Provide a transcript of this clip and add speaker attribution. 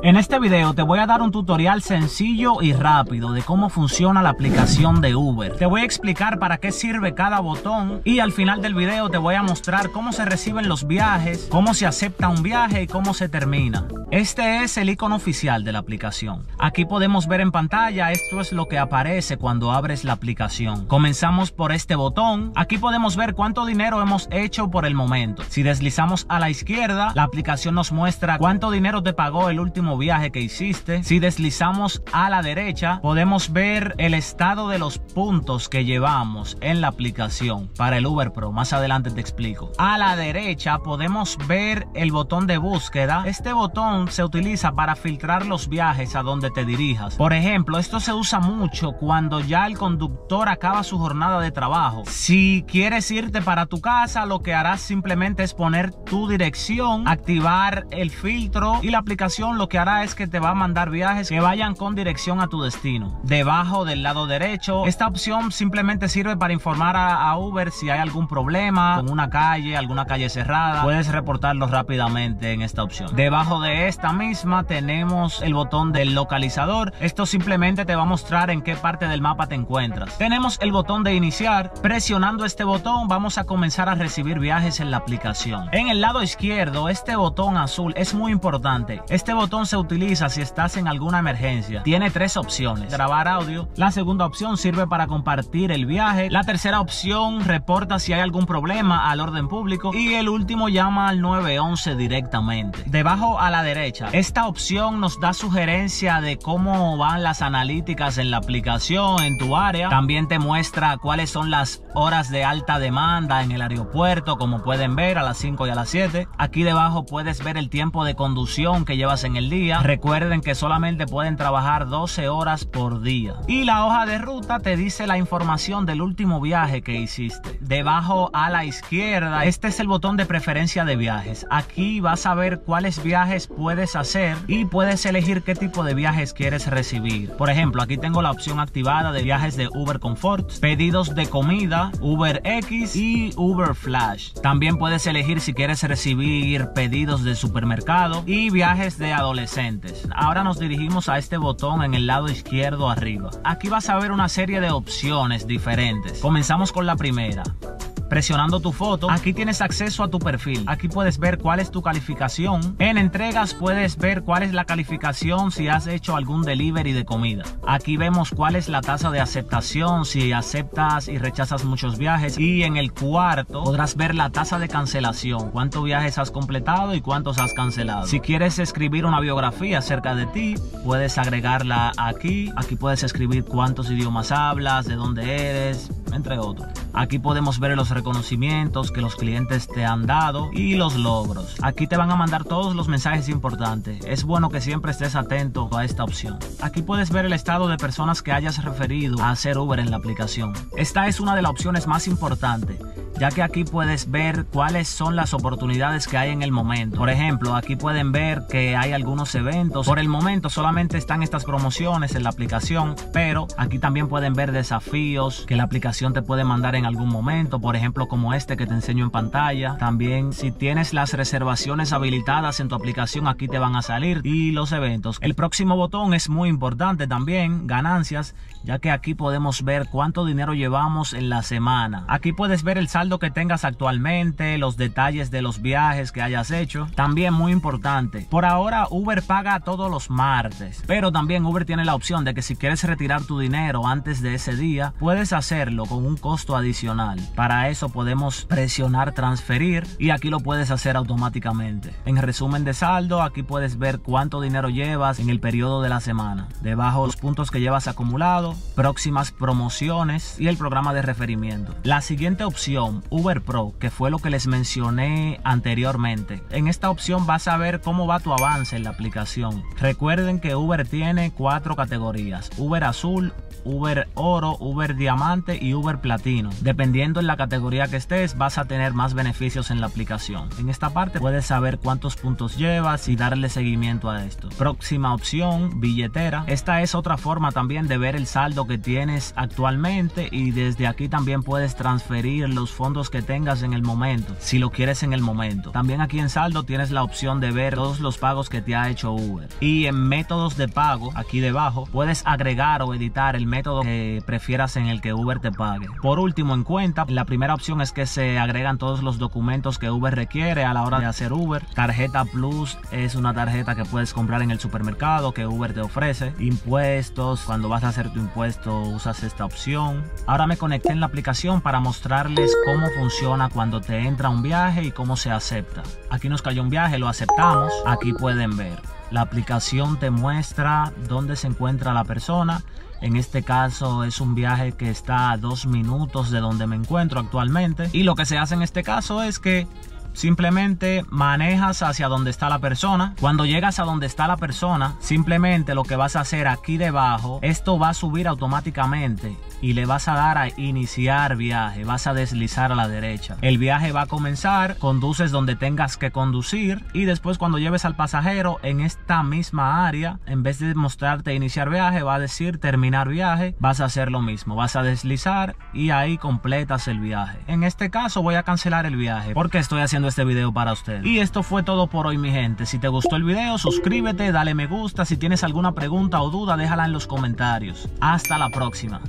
Speaker 1: En este video te voy a dar un tutorial sencillo y rápido de cómo funciona la aplicación de Uber. Te voy a explicar para qué sirve cada botón y al final del video te voy a mostrar cómo se reciben los viajes, cómo se acepta un viaje y cómo se termina. Este es el icono oficial de la aplicación. Aquí podemos ver en pantalla, esto es lo que aparece cuando abres la aplicación. Comenzamos por este botón. Aquí podemos ver cuánto dinero hemos hecho por el momento. Si deslizamos a la izquierda, la aplicación nos muestra cuánto dinero te pagó el último viaje que hiciste. Si deslizamos a la derecha, podemos ver el estado de los puntos que llevamos en la aplicación para el Uber Pro. Más adelante te explico. A la derecha podemos ver el botón de búsqueda. Este botón se utiliza para filtrar los viajes a donde te dirijas. Por ejemplo, esto se usa mucho cuando ya el conductor acaba su jornada de trabajo. Si quieres irte para tu casa, lo que harás simplemente es poner tu dirección, activar el filtro y la aplicación lo que hará es que te va a mandar viajes que vayan con dirección a tu destino. Debajo del lado derecho, esta opción simplemente sirve para informar a, Uber si hay algún problema con una calle, alguna calle cerrada. Puedes reportarlo rápidamente en esta opción. Debajo de esta misma tenemos el botón del localizador. Esto simplemente te va a mostrar en qué parte del mapa te encuentras. Tenemos el botón de iniciar. Presionando este botón vamos a comenzar a recibir viajes en la aplicación. En el lado izquierdo, este botón azul es muy importante. Este botón se utiliza si estás en alguna emergencia. Tiene tres opciones. Grabar audio. La segunda opción sirve para compartir el viaje. La tercera opción reporta si hay algún problema al orden público. Y el último llama al 911 directamente. Debajo a la derecha, esta opción nos da sugerencia de cómo van las analíticas en la aplicación, en tu área. También te muestra cuáles son las horas de alta demanda en el aeropuerto, como pueden ver a las 5 y a las 7. Aquí debajo puedes ver el tiempo de conducción que llevas en el día. Recuerden que solamente pueden trabajar 12 horas por día. Y la hoja de ruta te dice la información del último viaje que hiciste. Debajo a la izquierda, este es el botón de preferencia de viajes. Aquí vas a ver cuáles viajes puedes hacer y puedes elegir qué tipo de viajes quieres recibir. Por ejemplo, aquí tengo la opción activada de viajes de Uber Comfort, pedidos de comida, Uber X y Uber Flash. También puedes elegir si quieres recibir pedidos de supermercado y viajes de adolescentes Ahora nos dirigimos a este botón en el lado izquierdo arriba. Aquí vas a ver una serie de opciones diferentes. Comenzamos con la primera presionando tu foto. Aquí tienes acceso a tu perfil. Aquí puedes ver cuál es tu calificación. En entregas puedes ver cuál es la calificación si has hecho algún delivery de comida. Aquí vemos cuál es la tasa de aceptación si aceptas y rechazas muchos viajes. Y en el cuarto podrás ver la tasa de cancelación. Cuántos viajes has completado y cuántos has cancelado. Si quieres escribir una biografía acerca de ti, puedes agregarla aquí. Aquí puedes escribir cuántos idiomas hablas, de dónde eres, entre otros. Aquí podemos ver los reconocimientos que los clientes te han dado y los logros. Aquí te van a mandar todos los mensajes importantes. Es bueno que siempre estés atento a esta opción. Aquí puedes ver el estado de personas que hayas referido a hacer Uber en la aplicación. Esta es una de las opciones más importantes ya que aquí puedes ver cuáles son las oportunidades que hay en el momento. Por ejemplo, aquí pueden ver que hay algunos eventos. Por el momento solamente están estas promociones en la aplicación, pero aquí también pueden ver desafíos que la aplicación te puede mandar en algún momento, por ejemplo como este que te enseño en pantalla. También si tienes las reservaciones habilitadas en tu aplicación, aquí te van a salir y los eventos. El próximo botón es muy importante también, ganancias, ya que aquí podemos ver cuánto dinero llevamos en la semana. Aquí puedes ver el saldo que tengas actualmente, los detalles de los viajes que hayas hecho. También muy importante, por ahora Uber paga todos los martes, pero también Uber tiene la opción de que si quieres retirar tu dinero antes de ese día, puedes hacerlo con un costo adicional. Para eso podemos presionar transferir y aquí lo puedes hacer automáticamente. En resumen de saldo, aquí puedes ver cuánto dinero llevas en el periodo de la semana. Debajo los puntos que llevas acumulado, próximas promociones y el programa de referimiento. La siguiente opción Uber Pro, que fue lo que les mencioné anteriormente. En esta opción vas a ver cómo va tu avance en la aplicación. Recuerden que Uber tiene cuatro categorías. Uber Azul, Uber Oro, Uber Diamante y Uber Platino. Dependiendo en la categoría que estés, vas a tener más beneficios en la aplicación. En esta parte puedes saber cuántos puntos llevas y darle seguimiento a esto. Próxima opción, billetera. Esta es otra forma también de ver el saldo que tienes actualmente y desde aquí también puedes transferir los fondos fondos que tengas en el momento, si lo quieres en el momento. También aquí en saldo tienes la opción de ver todos los pagos que te ha hecho Uber. Y en métodos de pago, aquí debajo, puedes agregar o editar el método que prefieras en el que Uber te pague. Por último, en cuenta, la primera opción es que se agregan todos los documentos que Uber requiere a la hora de hacer Uber. Tarjeta Plus es una tarjeta que puedes comprar en el supermercado que Uber te ofrece. Impuestos, cuando vas a hacer tu impuesto usas esta opción. Ahora me conecté en la aplicación para mostrarles cómo funciona cuando te entra un viaje y cómo se acepta. Aquí nos cayó un viaje, lo aceptamos. Aquí pueden ver. La aplicación te muestra dónde se encuentra la persona. En este caso es un viaje que está a dos minutos de donde me encuentro actualmente. Y lo que se hace en este caso es que Simplemente manejas hacia donde está la persona. Cuando llegas a donde está la persona, simplemente lo que vas a hacer aquí debajo, esto va a subir automáticamente y le vas a dar a iniciar viaje. Vas a deslizar a la derecha. El viaje va a comenzar, conduces donde tengas que conducir y después cuando lleves al pasajero en esta misma área, en vez de mostrarte iniciar viaje, va a decir terminar viaje. Vas a hacer lo mismo. Vas a deslizar y ahí completas el viaje. En este caso voy a cancelar el viaje porque estoy este video para usted. Y esto fue todo por hoy mi gente. Si te gustó el video suscríbete, dale me gusta. Si tienes alguna pregunta o duda déjala en los comentarios. Hasta la próxima.